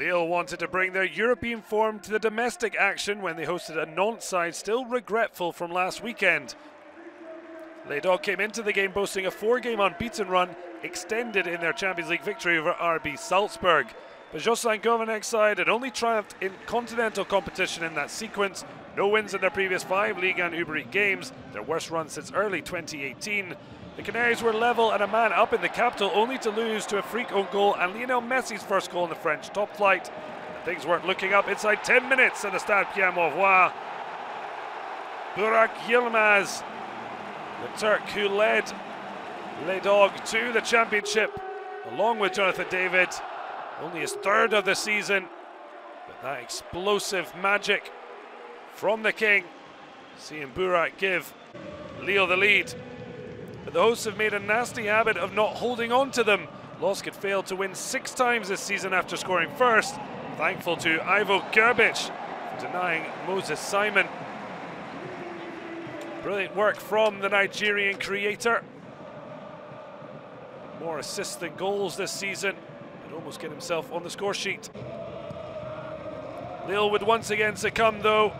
Lille wanted to bring their European form to the domestic action when they hosted a Nantes side still regretful from last weekend. Les Dogues came into the game boasting a four-game unbeaten run extended in their Champions League victory over RB Salzburg. But Jocelyn Gourvennec's side had only triumphed in continental competition in that sequence. No wins in their previous five Ligue 1 Uber Eats games, their worst run since early 2018. The Canaries were level and a man up in the capital, only to lose to a freak own goal and Lionel Messi's first goal in the French top flight. And things weren't looking up inside 10 minutes at the Stade Pierre Mauroy. Burak Yilmaz, the Turk who led Le Dogue to the championship, along with Jonathan David, only his third of the season. But that explosive magic from the King, seeing Burak give Lille the lead. But the hosts have made a nasty habit of not holding on to them. LOSC had failed to win six times this season after scoring first. Thankful to Ivo Grbic for denying Moses Simon. Brilliant work from the Nigerian creator. More assists than goals this season. And almost get himself on the score sheet. Lille would once again succumb though.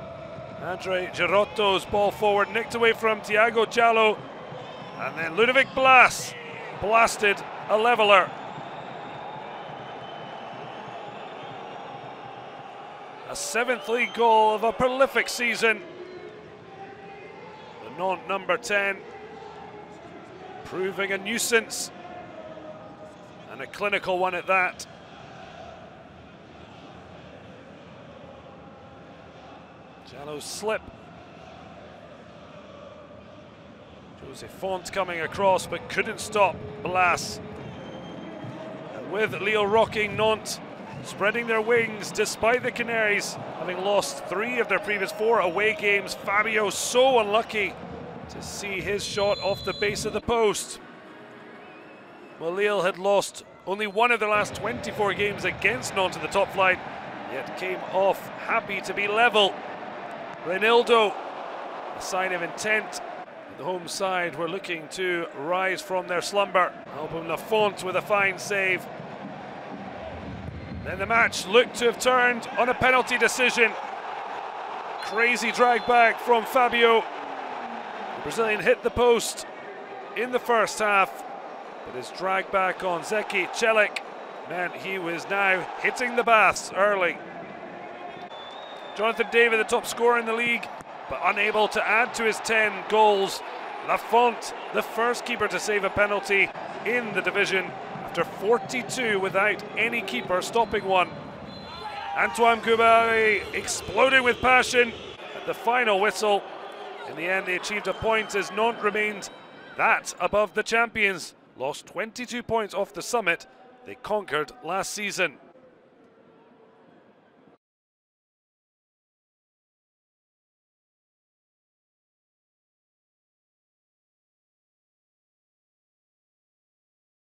Andrei Girotto's ball forward, nicked away from Tiago Djalo. And then Ludovic Blas blasted a leveller. A seventh league goal of a prolific season. The non number 10 proving a nuisance and a clinical one at that. Djalo's slip. Jose Fonte coming across but couldn't stop Blas. And with Lille rocking Nantes spreading their wings despite the Canaries having lost three of their previous four away games. Fabio so unlucky to see his shot off the base of the post. Lille had lost only one of their last 24 games against Nantes in the top flight, yet came off happy to be level. Reinildo, a sign of intent. The home side were looking to rise from their slumber. Alban Lafont with a fine save. Then the match looked to have turned on a penalty decision. Crazy drag back from Fabio. The Brazilian hit the post in the first half, but his drag back on Zeki Celik meant he was now hitting the baths early. Jonathan David, the top scorer in the league, but unable to add to his 10 goals. Lafont, the first keeper to save a penalty in the division after 42 without any keeper stopping one. Antoine Kombouaré exploded with passion at the final whistle. In the end, they achieved a point as Nantes remained that above the champions. Lost 22 points off the summit they conquered last season.